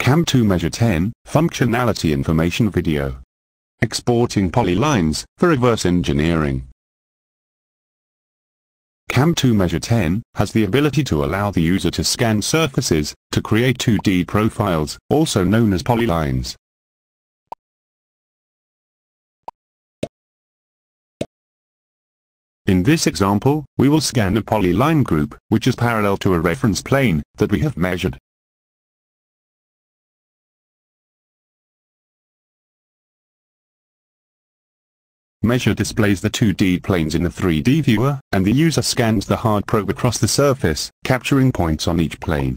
Cam2 Measure 10, Functionality Information Video. Exporting polylines, for reverse engineering. Cam2 Measure 10 has the ability to allow the user to scan surfaces, to create 2D profiles, also known as polylines. In this example, we will scan a polyline group, which is parallel to a reference plane, that we have measured. Measure displays the 2D planes in the 3D viewer, and the user scans the hard probe across the surface, capturing points on each plane.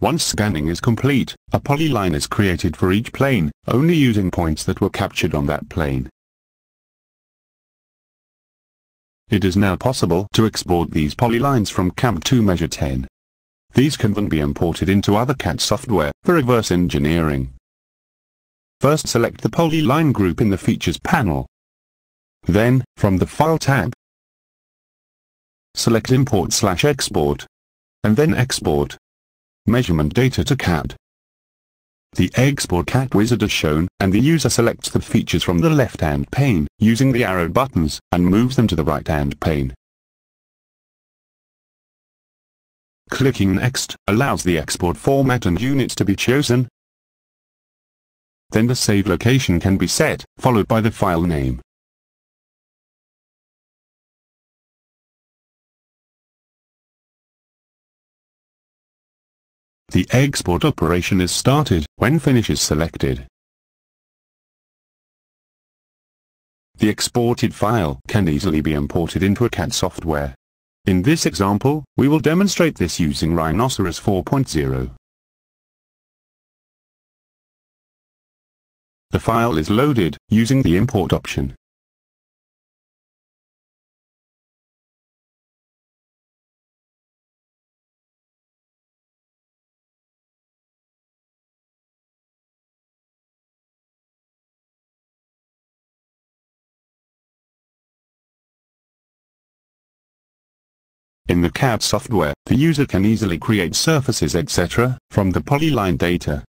Once scanning is complete, a polyline is created for each plane, only using points that were captured on that plane. It is now possible to export these polylines from Cam2 Measure 10. These can then be imported into other CAD software for reverse engineering. First select the polyline group in the Features panel. Then, from the File tab, select Import slash Export, and then Export measurement data to CAD. The Export CAD wizard is shown, and the user selects the features from the left-hand pane, using the arrow buttons, and moves them to the right-hand pane. Clicking Next allows the export format and units to be chosen. Then the save location can be set, followed by the file name. The export operation is started when finish is selected. The exported file can easily be imported into a CAD software. In this example, we will demonstrate this using Rhinoceros 4.0. The file is loaded using the import option. In the CAD software, the user can easily create surfaces etc. from the polyline data.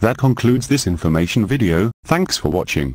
That concludes this information video, thanks for watching.